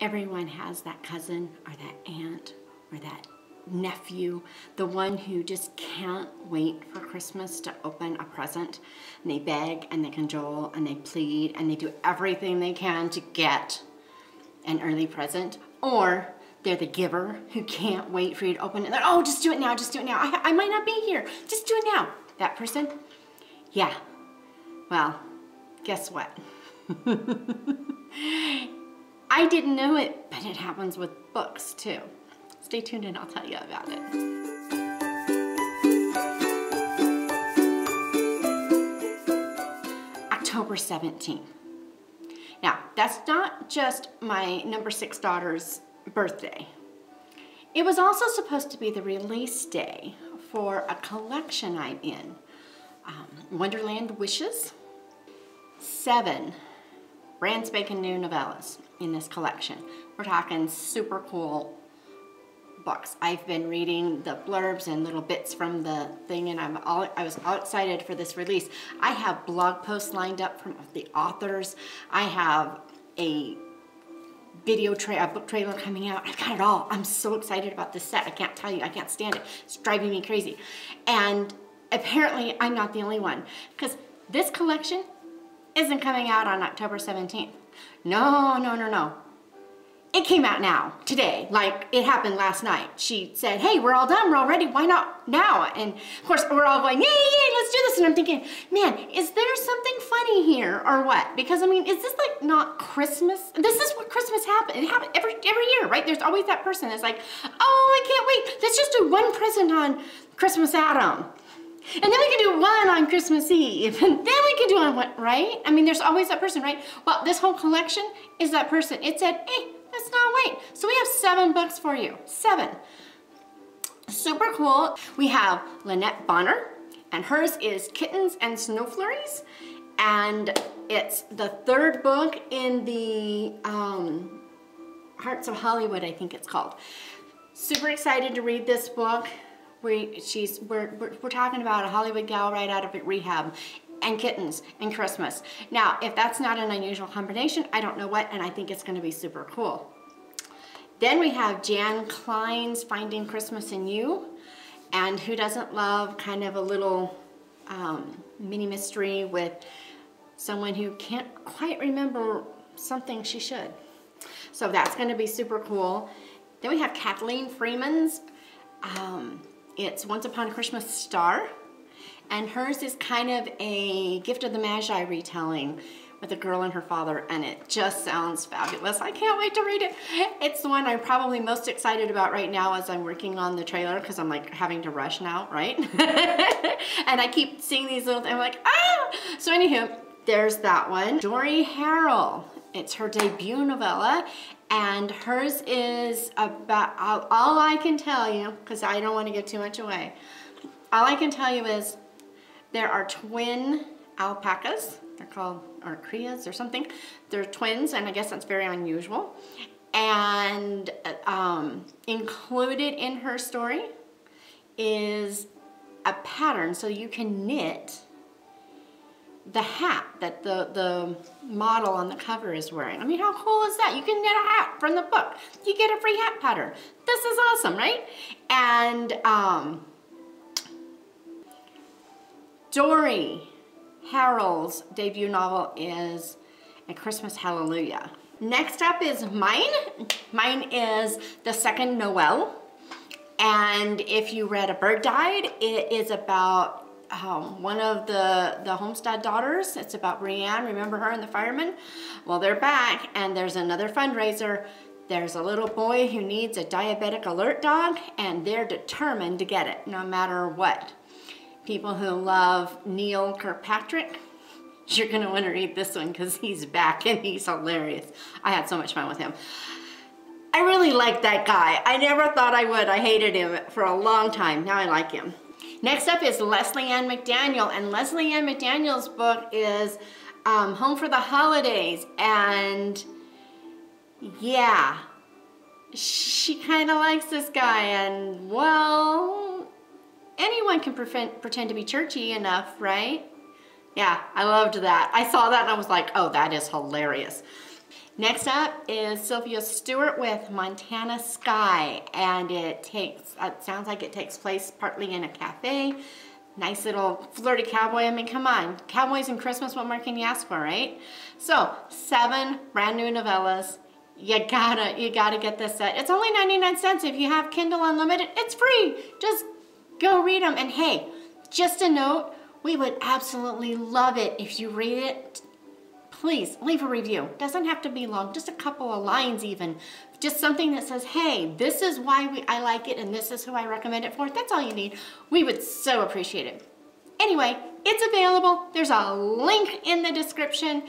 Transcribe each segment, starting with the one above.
Everyone has that cousin or that aunt or that nephew, the one who just can't wait for Christmas to open a present. And they beg and they cajole and they plead and they do everything they can to get an early present. Or they're the giver who can't wait for you to open it. They're, oh, just do it now, just do it now. I, I might not be here. Just do it now. That person, yeah. Well, guess what? I didn't know it, but it happens with books too. Stay tuned and I'll tell you about it. October 17th. Now, that's not just my number six daughter's birthday. It was also supposed to be the release day for a collection I'm in. Um, Wonderland Wishes, seven brand spanking new novellas in this collection. We're talking super cool books. I've been reading the blurbs and little bits from the thing and I'm all, I was all excited for this release. I have blog posts lined up from the authors. I have a video tra a book trailer coming out. I've got it all. I'm so excited about this set. I can't tell you. I can't stand it. It's driving me crazy. And apparently I'm not the only one because this collection isn't coming out on October 17th. No, no, no, no. It came out now, today, like it happened last night. She said, hey, we're all done, we're all ready, why not now? And of course, we're all going, yay, yay, let's do this. And I'm thinking, man, is there something funny here or what? Because I mean, is this like not Christmas? This is what Christmas happens. It happens every, every year, right? There's always that person that's like, oh, I can't wait. Let's just do one present on Christmas Adam. And then we can do one on Christmas Eve. And then we can do on what, right? I mean, there's always that person, right? Well, this whole collection is that person. It said, hey, let's not wait. So we have seven books for you. Seven. Super cool. We have Lynnette Bonner, and hers is Kittens and Snow Flurries. And it's the third book in the um, Hearts of Hollywood, I think it's called. Super excited to read this book we she's we're, we're, we're talking about a Hollywood gal right out of rehab and kittens and Christmas. Now, if that's not an unusual combination, I don't know what, and I think it's gonna be super cool. Then we have Jan Cline's Finding Christmas in You, and who doesn't love kind of a little um, mini mystery with someone who can't quite remember something she should. So that's gonna be super cool. Then we have Kathleen Freeman's um, it's Once Upon a Christmas Star, and hers is kind of a Gift of the Magi retelling with a girl and her father, and it just sounds fabulous. I can't wait to read it. It's the one I'm probably most excited about right now as I'm working on the trailer because I'm like having to rush now, right? and I keep seeing these little, I'm like, ah! So anywho, there's that one. Dori Harrell, it's her debut novella, and hers is about, all I can tell you, because I don't want to give too much away, all I can tell you is there are twin alpacas, they're called, or crias or something. They're twins, and I guess that's very unusual. And um, included in her story is a pattern so you can knit the hat that the, the model on the cover is wearing. I mean, how cool is that? You can knit a hat from the book. You get a free hat pattern. This is awesome, right? And um, Dori Harrell's debut novel is A Christmas Hallelujah. Next up is mine. Mine is The Second Noel. And if you read A Bird Died, it is about um, one of the, the Homestead daughters. It's about Brienne, remember her and the firemen? Well, they're back and there's another fundraiser. There's a little boy who needs a diabetic alert dog and they're determined to get it no matter what. People who love Neil Kirkpatrick, you're gonna wanna read this one because he's back and he's hilarious. I had so much fun with him. I really like that guy. I never thought I would. I hated him for a long time. Now I like him. Next up is Leslie Ann McDaniel, and Leslie Ann McDaniel's book is um, Home for the Holidays, and yeah, she kind of likes this guy, and well, anyone can pretend, pretend to be churchy enough, right? Yeah, I loved that. I saw that and I was like, oh, that is hilarious. Next up is Sylvia Stewart with Montana Sky, and it takes, it sounds like it takes place partly in a cafe. Nice little flirty cowboy. I mean, come on. Cowboys and Christmas, what more can you ask for, right? So, seven brand new novellas. You gotta, you gotta get this set. It's only 99 cents. If you have Kindle Unlimited, it's free. Just go read them. And hey, just a note, we would absolutely love it if you read it please leave a review. Doesn't have to be long, just a couple of lines even. Just something that says, hey, this is why we, I like it and this is who I recommend it for. That's all you need. We would so appreciate it. Anyway, it's available. There's a link in the description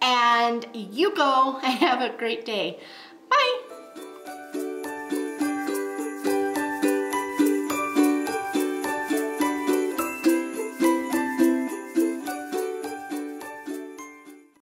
and you go and have a great day. Bye.